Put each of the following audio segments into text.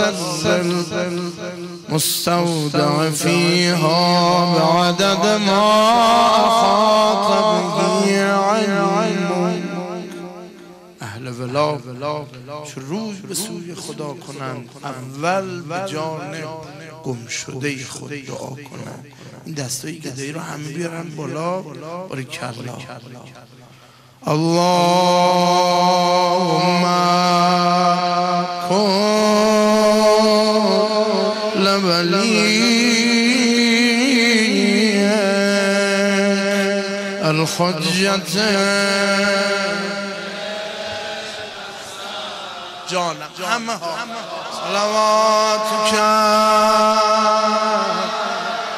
والسر مستودع فيها بعدد ما أحاط به علمك اهل ولا شروع به سوی خدا کنند. اول به جان گم شده خود دعا کنند. این دستایی که دایی رو همه بیارن بالا. باری کلا. اللهم کن الحجت جانم همه ها صلوات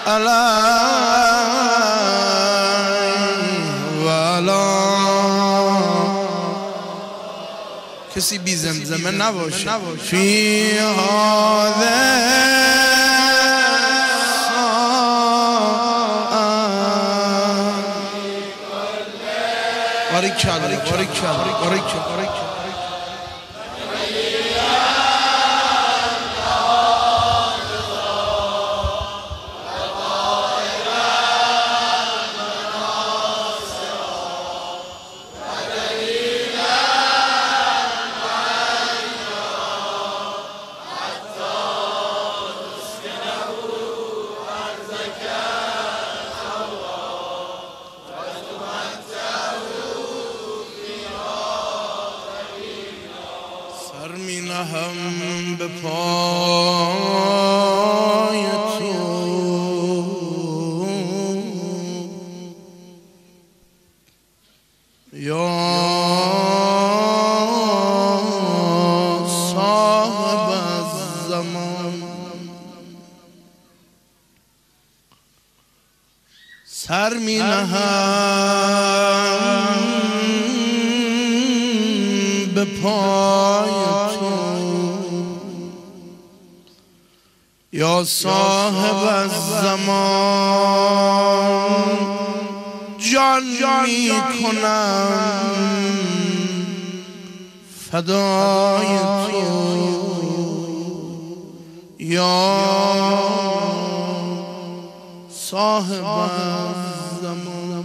علی کسی بی زمزمه نباشه. فی هذا Oricha, Oricha, یا صاحب الزمان سر می نهم به پای تو. یا صاحب می کنم فدای تو یا صاحب الزمان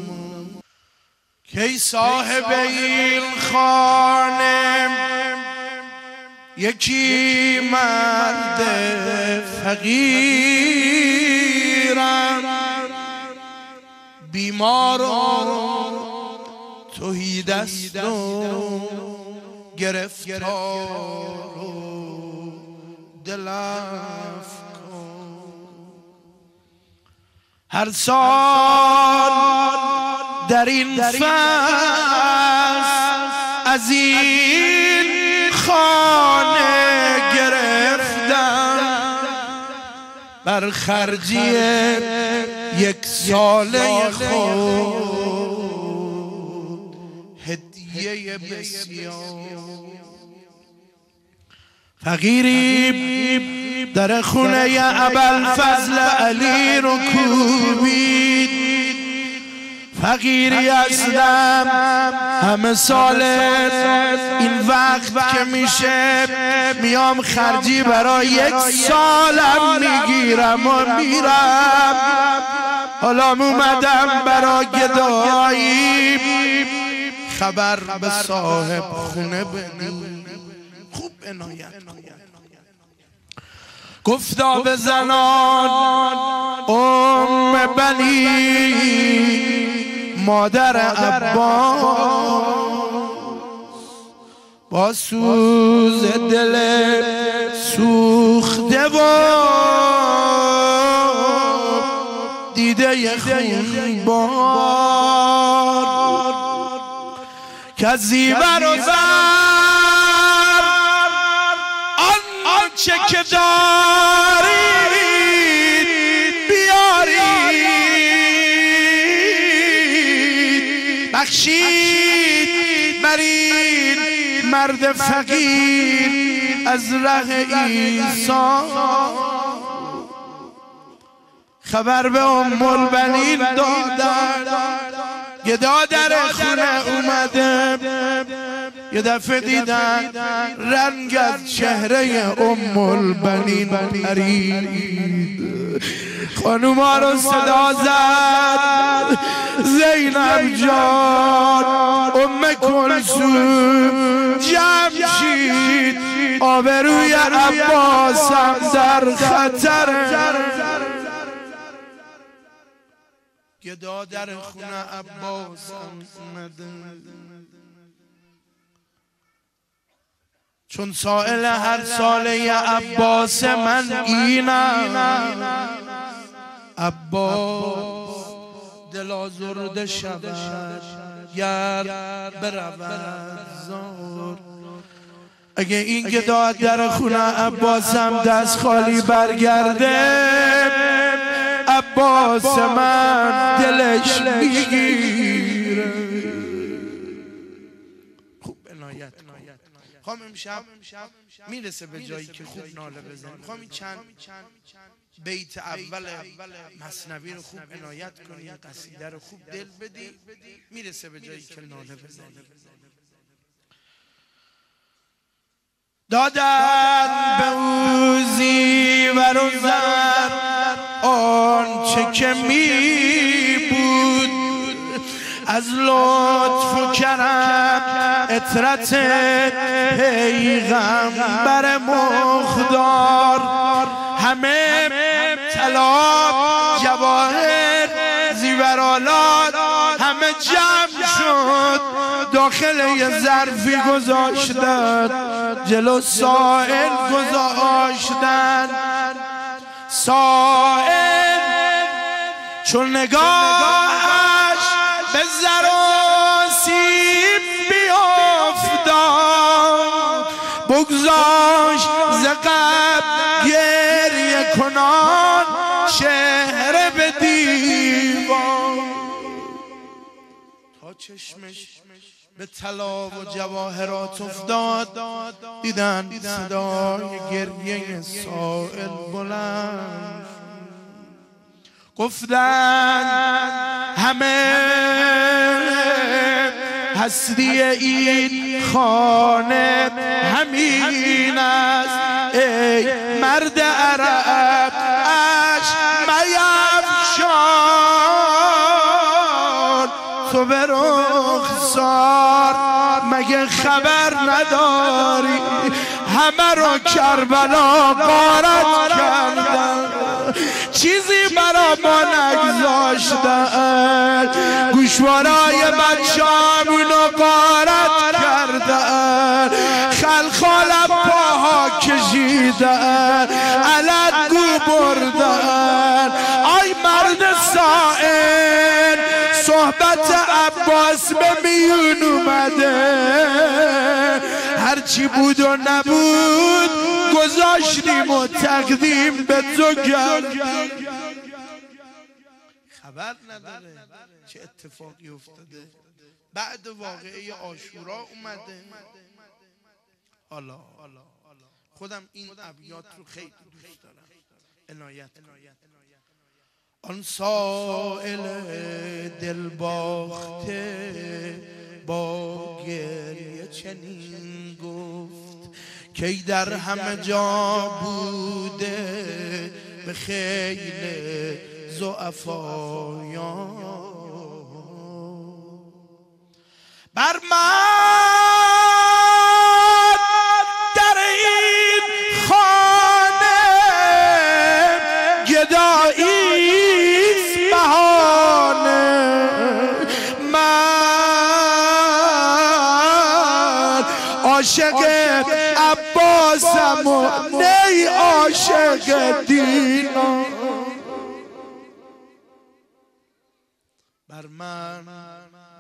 کی صاحب این خانه یکی مرد فقیرم. بیمار توهی دست و گرفتار و دل افکار هر سال در این فصل از این خانه گرفتم. بر خرجی یک ساله خود. هدیه بسیار. فقیری در خونه ابل فضل علی رو کوبید. فقیری هستم. همه سال این وقت که میشه میام خرجی برای یک سالم می‌گیرم و میرم. حالا اومدم برای گدایی. خبر به صاحب خونه خوب عنایت گفتا به زنان ام بنی مادر عباس. با سوز دل سوخته و دیده خون که زیبر و زر آنچه که دارید بیارید. بخشید برید مرد فقیر از ره ایسا خبر به ام البنین دادن. گدا در خونه اومده. یه دفعه دیدن رنگ از چهره ام البنین خانوما رو صدا زد. زینب جان ام کلسوم جمشید آبروی عباسم در خطر. گدا در خونه عباس اومده چون سائل هر ساله عباس من اینم. عباس دل آزرده شود گر برود زار اگه این گدا در خونه عباسم دست خالی برگرده عباس من دلش می‌گیره. خوب عنایت خواهم امشب می‌رسه به جایی که خوب ناله بزنیم. خواهم این چند بیت اول مصنوی رو خوب عنایت کنی قصیده رو خوب دل بدی می‌رسه به جایی که ناله بزنی دادن به اوزی و روزن. آنچه که می بود از لطف و کرم اطرت پیغمبر مخدار. همه طلا جواهر زیورالات همه جمع شد داخل یه ظرفی گذاشتن جلو سائل گذاشتن. سائل چون نگاهش به زراسیم بیافتاد بگذاش زقب گریه کنان شهر چشمش به طلا و جواهرات افتاد. دیدن صدای گریه سائل بلند. گفتن همه هستی این خانه همین است. ای مرد عرب اش میفشان. تو به نداری همه رو کربلا قارت کردن. چیزی برا ما نگذاشتن. گوشوارای بچامونو قارت کردن. خلخال پاها کشیدن. علت گو بردن. آی مرد سائل صحبت عباس به میون اومده. هرچی بود و نبود گذاشتیم و تقدیم به تو کردیم خبر نداره چه اتفاقی افتاده. بعد واقعه آشورا اومده. حالا خودم این ابیات رو خیلی دوست دارم. عنایت آن سائل دل باخته با گریه چنین گفت کی در همه جا بوده به خیل زعفایان بر من عاشق عباسم و عاشق دینا بر من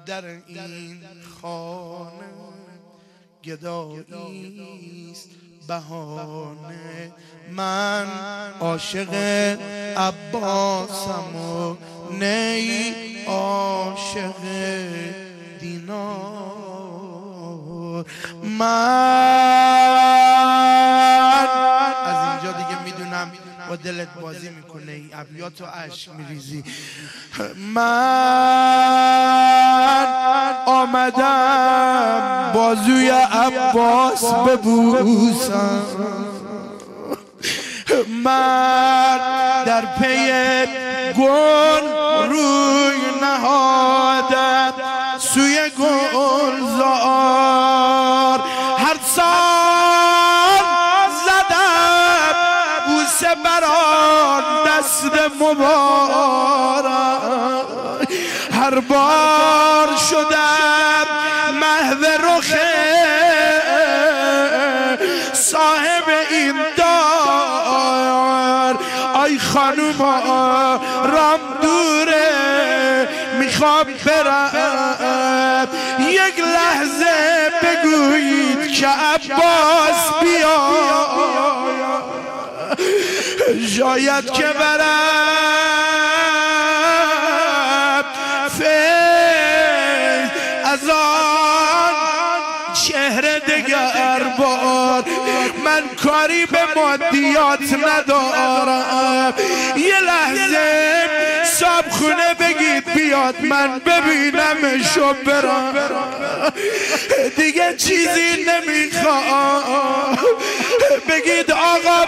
در این خانه گداییست بهانه. من عاشق عباسم و نی عاشق دینار. من. از اینجا دیگه می‌دونم با دلت بازی می‌کنه ای ابیات و عشق میریزی. من آمدم بازوی عباس ببوسم. من در پی گل بار شدم محو رخ صاحب این دار. آی خانوم رام دوره می‌خوام برم. یک لحظه بگویید که عباس بیا شاید که برم. کاری به مادیات ندارم. یه لحظه صاحب خونه بگید بیاد من ببینم شو برم. دیگه چیزی نمی‌خوام. بگید آقا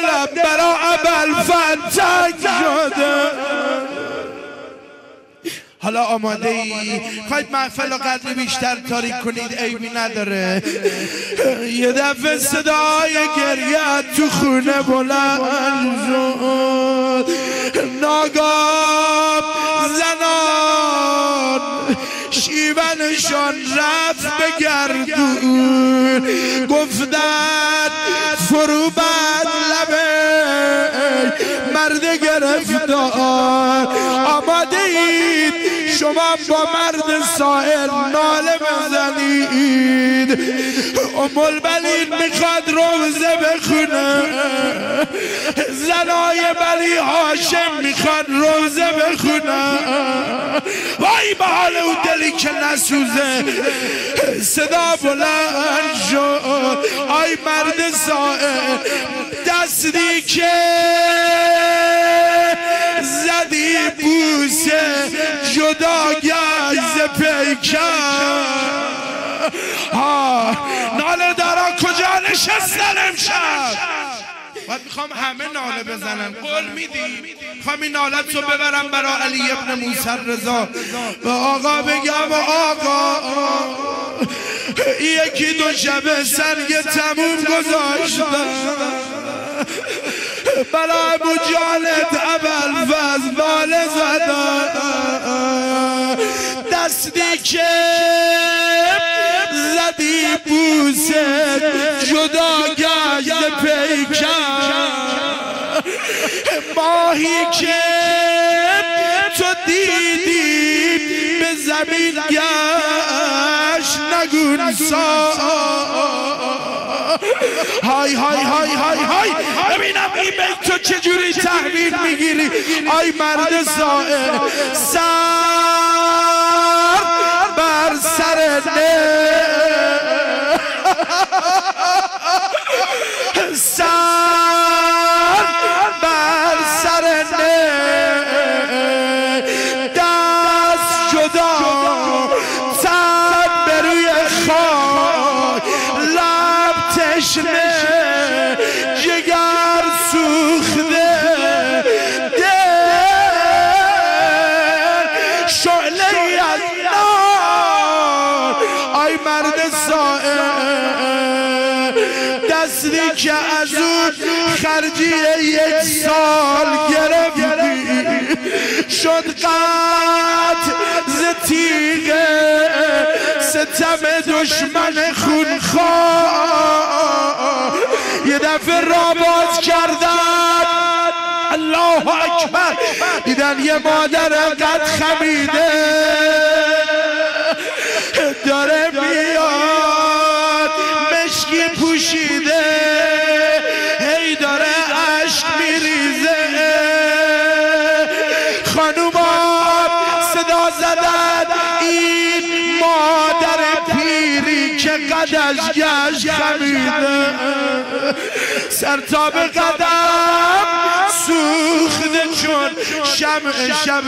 دلم برا فن تنگ شده. حالا آماده ای؟ خواهید محفل و قدری بیشتر تاریک کنید؟ عیبی نداره. یه دفعه صدای گریه تو خونه بلند شد. ناگاه زنان شیونشان رفت به گردون. گفتن آماده شما با مرد سائل ناله بزنید. ام البلید می‌خواد روزه بخونه. زنای بلی هاشم می‌خواد روزه بخونه. وای به حال اون دلی که نسوزه. صدا بلند شد. آی مرد سائل دستی که نشستن امشب. باید می‌خوام همه ناله بزنن. قول میدی می‌خوام این نالت رو ببرم برا علی ابن موسر رضا به آقا بگم آقا. یکی دو شب سنگ تموم گذاشتم. برا ابو جانت اول فز بال زدن دستی که زدی بوسه جدا گشت پیکر. ماهی که تو دیدی به زمین گشت نگون سا های های های های های. ببینم این بیت تو چجوری تحویل می‌گیری؟ آی مرد سائل سر خرجی یک سال گرفتی. شد قط ز تیغه ستم دشمن خونخواه. یه دفعه را باز کردن. الله اکبر. دیدن یه مادر قد خمیده. سرتاب قدم. سوخته چون شمع شب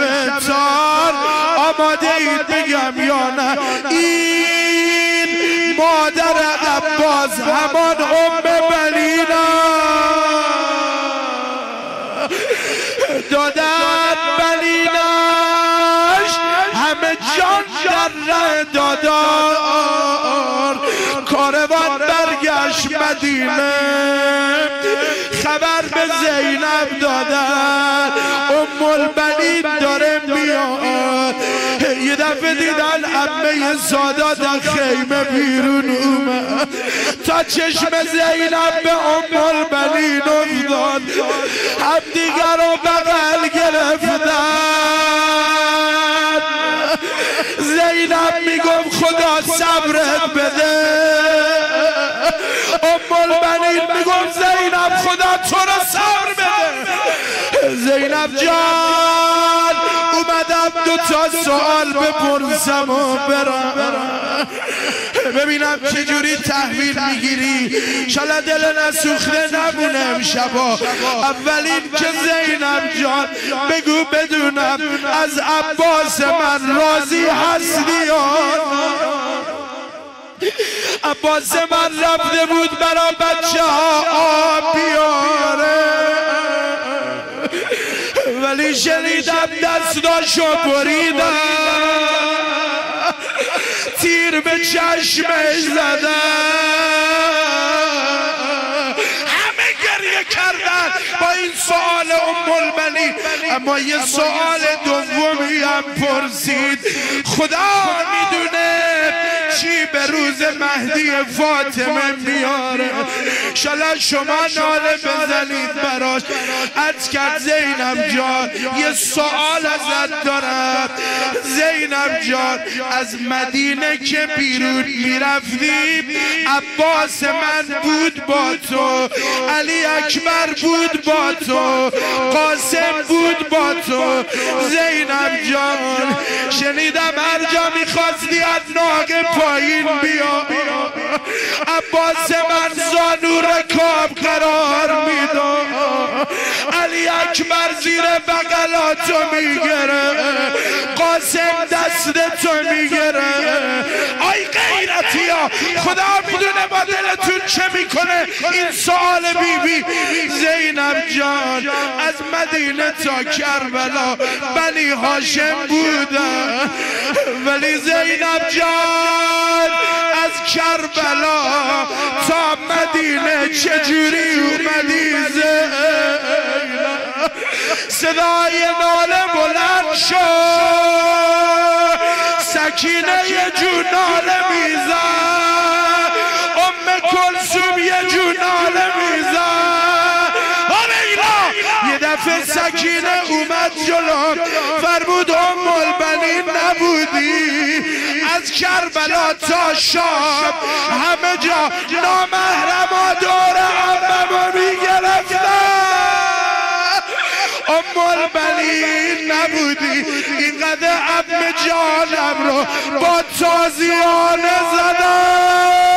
تار. آماده اید بگم یا نه. این مادر عباس همان ام بلینا دادن بلیناش همه جان در ره دادار. کاروان برگشت مدینه. به زینب دادن. ام البنین داره میاد. یه دفعه دیدن عمه سادات خیمه بیرون اومد. تا چشم زینب به ام البنین افتاد. هم دیگر رو بغل گرفتن. زینب میگم خدا صبرت بده. صبر بده. زینب جان اومدم دو تا سوال بپرسم و برم. ببینم چجوری تحویل می‌گیری. شالا دل نسوخته نمونه امشبا اولین که زینب جان بگو بدونم از عباس من راضی هستی عباس من رفته بود برا بچه ها آب ولی شنیدم دستاشو بریدم. تیر به چشمش زدن همه گریه کردن با این سوال ام المنی. اما یه سوال دومی هم پرسید. خدا می‌دونه چی به روز مهدی فاطمه میاره. شالا شما ناله بزنید براش. از کرد زینب جان یه سوال ازت دارم. زینب جان از مدینه که بیرون می‌رفتیم عباس من بود با تو علی اکبر بود با تو قاسم بود با تو. زینب جان شنیدم هر جا می‌خواستی از ناگه پایین بیا. عباس من زانو رکاب قرار می‌داد. علی اکبر زیر بغلاتو میگره قاسم دست تو میگره آی غیرتی ها خدا می‌دونه با دلتون چه می‌کنه. این سوال بی بی زینب جان از مدینه تا کربلا بنی هاشم بودن ولی زینب جان از کربلا تا مدینه چجوری اومدی زینب صدای ناله بلند شد سکینه یه جون ناله میزن. ام کلسوم یه جون ناله سکینه اومد جلو. فرمود ام البنین نبودی. از کربلا تا شام همه جا نامحرما دور عممو می‌گرفتن. ام البنین نبودی. اینقدر عم جانم رو با تازیانه زدن.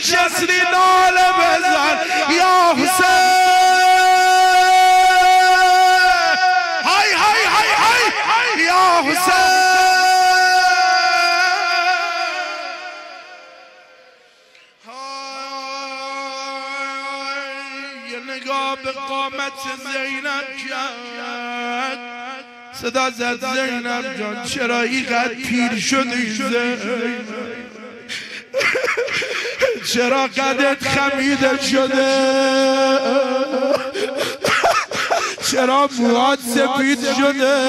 نشستی ناله بزن. یا حسین. های های های های. یا حسین. یه نگاه به قامت زینب کرد. صدا زد زینب جان چرا اینقدر پیر شدی زینب؟ چرا قدت خمیده شده؟ چرا موهات سپید شده؟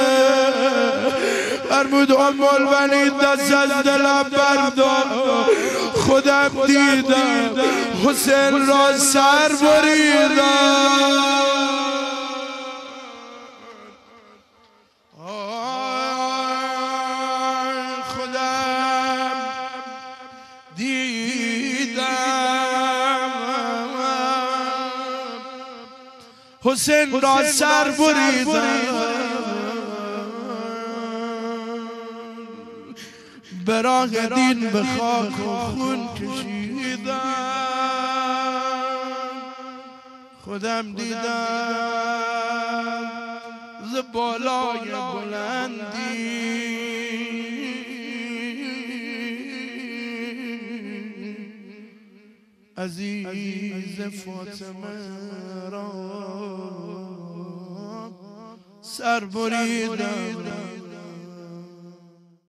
فرمود ام الولید دست از دلم بردار. خودم دیدم حسین را سر بریدم. حسین را سر بریدم براه دین به خاک و خون کشیدم خودم دیدم. ز بالای بلندی. عزیز فاطمه را سر بریدم.